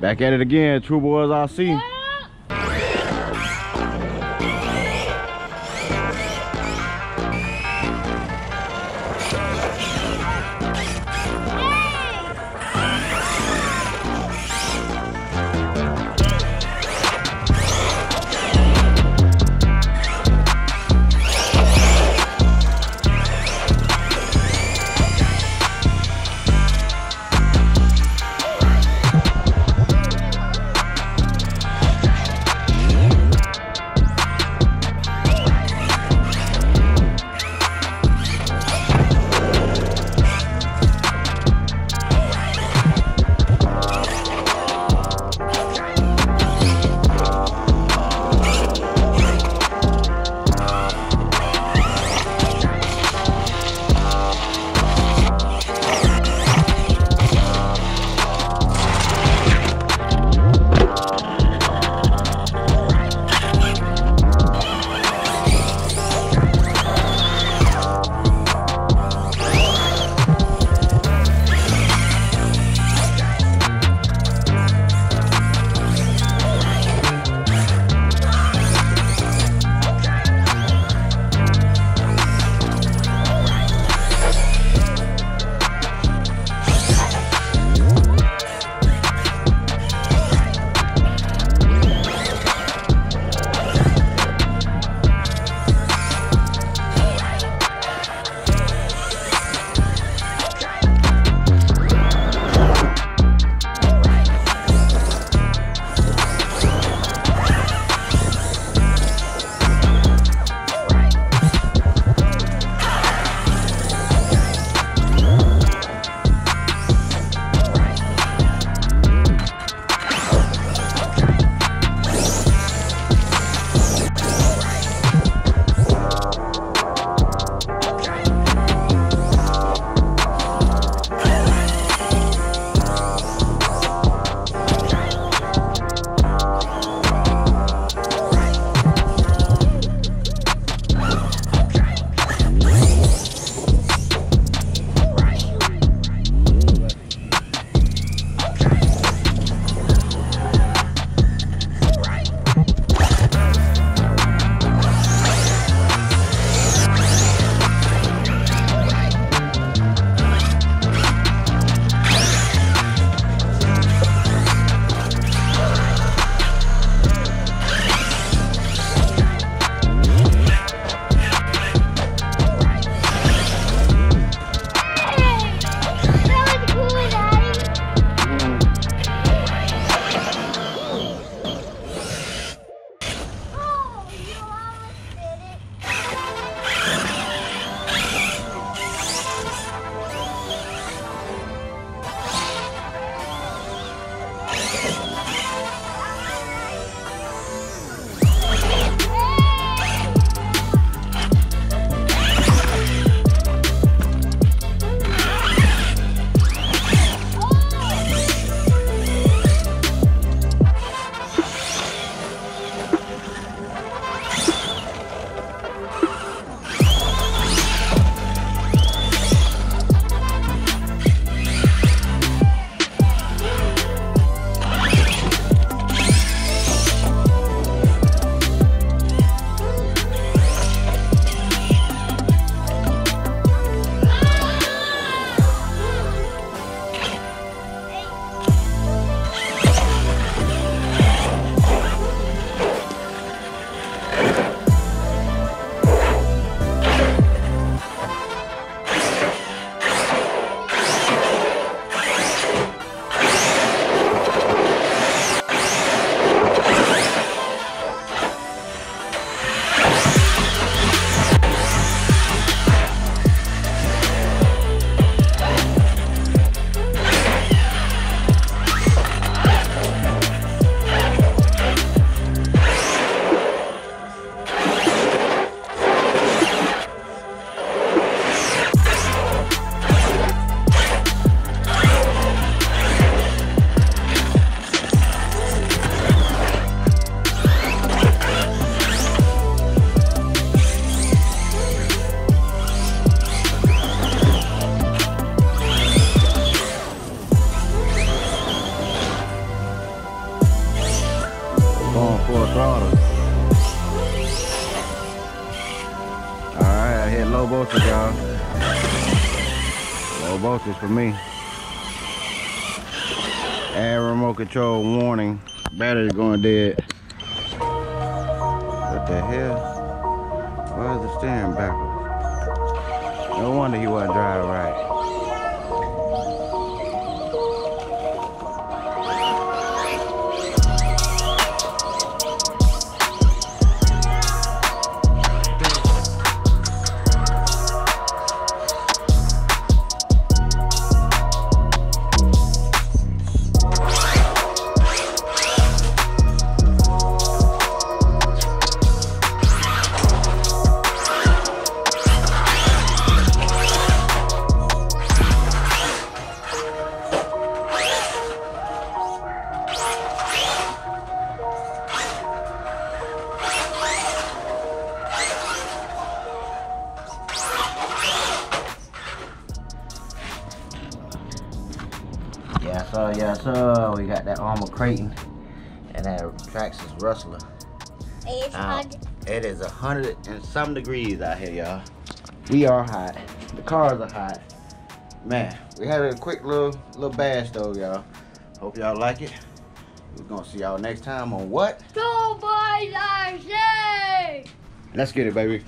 Back at it again, Tru Boyz RC. Low is for me. Add remote control warning. Battery going dead. What the hell? Why is the steering backwards? No wonder he sir, yeah, sir. We got that Arrma Kraton and that Traxxas Rustler. It's hard. it is a hundred and some degrees out here, y'all. We are hot. The cars are hot. Man, we had a quick little little bash though, y'all. Hope y'all like it. We're gonna see y'all next time on what? Two boys are safe. Let's get it, baby.